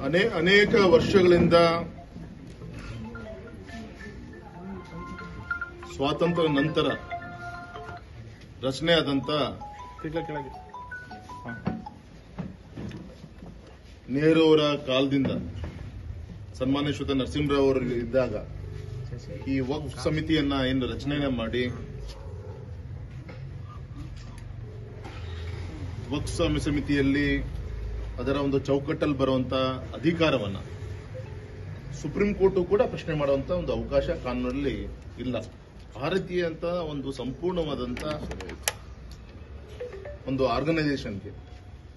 ಅನೇ ಅನೇಕ ವರ್ಷಗಳಿಂದ ಸ್ವಾತಂತ್ರ್ಯ ನಂತರ ರಚನೆಯಾದಂತ ಆದಂತ ನೆಹರು ಅವರ ಕಾಲದಿಂದ ಸನ್ಮಾನ್ಯ ಶ್ರೀಯುತ ನರಸಿಂಹರಾವ್ ಅವರು ಇದ್ದಾಗ ಈ ವಕ್ ಸಮಿತಿಯನ್ನ ಏನು ರಚನೆ ಮಾಡಿ ವಕ್ ಸಮಿತಿಯಲ್ಲಿ ಅದರ ಒಂದು ಚೌಕಟ್ಟಲ್ಲಿ ಬರುವಂತ ಅಧಿಕಾರವನ್ನ ಸುಪ್ರೀಂ ಕೋರ್ಟ್ ಕೂಡ ಪ್ರಶ್ನೆ ಮಾಡುವಂತ ಒಂದು ಅವಕಾಶ ಕಾನೂನಲ್ಲಿ ಇಲ್ಲ. ಭಾರತೀಯ ಅಂತ ಒಂದು ಸಂಪೂರ್ಣವಾದಂತ ಒಂದು ಆರ್ಗನೈಸೇಷನ್ಗೆ,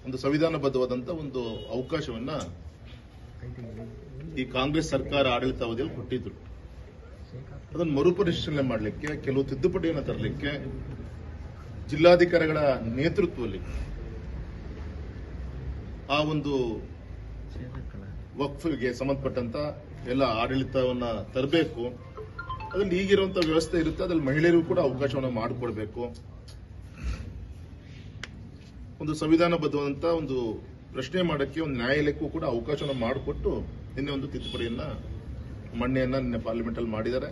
ಒಂದು ಸಂವಿಧಾನಬದ್ಧವಾದಂತ ಒಂದು ಅವಕಾಶವನ್ನ ಈ ಕಾಂಗ್ರೆಸ್ ಸರ್ಕಾರ ಆಡಳಿತಾವಧಿಯಲ್ಲಿ ಕೊಟ್ಟಿದ್ರು. ಅದನ್ನು ಮರುಪರಿಶೀಲನೆ ಮಾಡಲಿಕ್ಕೆ, ಕೆಲವು ತಿದ್ದುಪಡಿಯನ್ನು ತರಲಿಕ್ಕೆ, ಜಿಲ್ಲಾಧಿಕಾರಿಗಳ ನೇತೃತ್ವದಲ್ಲಿ ಆ ಒಂದು ವಕ್ಫಿಗೆ ಸಂಬಂಧಪಟ್ಟಂತ ಎಲ್ಲ ಆಡಳಿತವನ್ನ ತರಬೇಕು. ಅದ್ರಲ್ಲಿ ಈಗಿರುವಂತ ವ್ಯವಸ್ಥೆ ಇರುತ್ತೆ. ಅದ್ರಲ್ಲಿ ಮಹಿಳೆಯರಿಗೂ ಕೂಡ ಅವಕಾಶವನ್ನು ಮಾಡಿಕೊಡ್ಬೇಕು. ಒಂದು ಸಂವಿಧಾನಬದ್ಧವಾದಂತ ಒಂದು ಪ್ರಶ್ನೆ ಮಾಡಕ್ಕೆ, ಒಂದು ನ್ಯಾಯಾಲಯಕ್ಕೂ ಕೂಡ ಅವಕಾಶವನ್ನು ಮಾಡಿಕೊಟ್ಟು ನಿನ್ನೆ ಒಂದು ತಿದ್ದುಪಡಿಯನ್ನ ಮಣ್ಣೆಯನ್ನ ನಿನ್ನೆ ಪಾರ್ಲಿಮೆಂಟ್ ಅಲ್ಲಿ ಮಾಡಿದ್ದಾರೆ.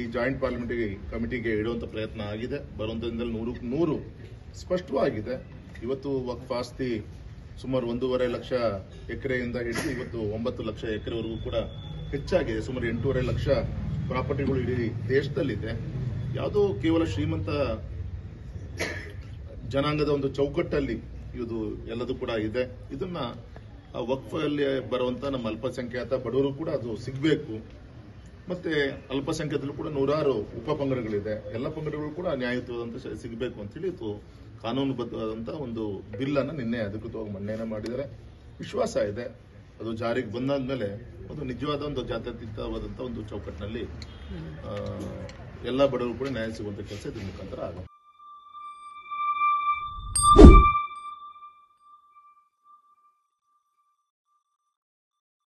ಈ ಜಾಯಿಂಟ್ ಪಾರ್ಲಿಮೆಂಟ್ ಕಮಿಟಿಗೆ ಇಡುವಂತ ಪ್ರಯತ್ನ ಆಗಿದೆ. ಬರುವಂತ ದಿನದಲ್ಲಿ ನೂರು ನೂರು ಸ್ಪಷ್ಟವಾಗಿದೆ. ಇವತ್ತು ವಕ್ಫ್ ಆಸ್ತಿ ಸುಮಾರು ಒಂದೂವರೆ ಲಕ್ಷ ಎಕರೆಯಿಂದ ಹಿಡಿದು ಇವತ್ತು ಒಂಬತ್ತು ಲಕ್ಷ ಎಕರೆವರೆಗೂ ಕೂಡ ಹೆಚ್ಚಾಗಿದೆ. ಸುಮಾರು ಎಂಟೂವರೆ ಲಕ್ಷ ಪ್ರಾಪರ್ಟಿಗಳು ಇಡೀ ದೇಶದಲ್ಲಿದೆ. ಯಾವುದೋ ಕೇವಲ ಶ್ರೀಮಂತ ಜನಾಂಗದ ಒಂದು ಚೌಕಟ್ಟಲ್ಲಿ ಇದು ಎಲ್ಲದೂ ಕೂಡ ಇದೆ. ಇದನ್ನ ವಕ್ಫಲ್ಲಿ ಬರುವಂತ ನಮ್ಮ ಅಲ್ಪಸಂಖ್ಯಾತ ಬಡವರು ಕೂಡ ಅದು ಸಿಗಬೇಕು. ಮತ್ತೆ ಅಲ್ಪಸಂಖ್ಯಾತರು ಕೂಡ ನೂರಾರು ಉಪ ಪಂಗಡಗಳಿದೆ. ಎಲ್ಲ ಪಂಗಡಗಳು ಕೂಡ ನ್ಯಾಯಯುತವಾದಂತ ಸಿಗಬೇಕು ಸಿಗಬೇಕು ಅಂತೇಳಿ ಇದು ಕಾನೂನುಬದ್ಧವಾದಂತ ಒಂದು ಬಿಲ್ ಅನ್ನ ನಿನ್ನೆ ಅಧಿಕೃತವಾಗಿ ಮಂಡನೆ ಮಾಡಿದ್ದಾರೆ. ವಿಶ್ವಾಸ ಇದೆ. ಅದು ಜಾರಿಗೆ ಬಂದಾದ್ಮೇಲೆ ಒಂದು ನಿಜವಾದ ಒಂದು ಜಾತ್ಯತೀತವಾದಂತ ಒಂದು ಚೌಕಟ್ಟಿನಲ್ಲಿ ಎಲ್ಲ ಬಡವರು ಕೂಡ ನ್ಯಾಯ ಸಿಗುವಂತ ಕೆಲಸ ಇದ್ರ ಮುಖಾಂತರ ಆಗುತ್ತೆ.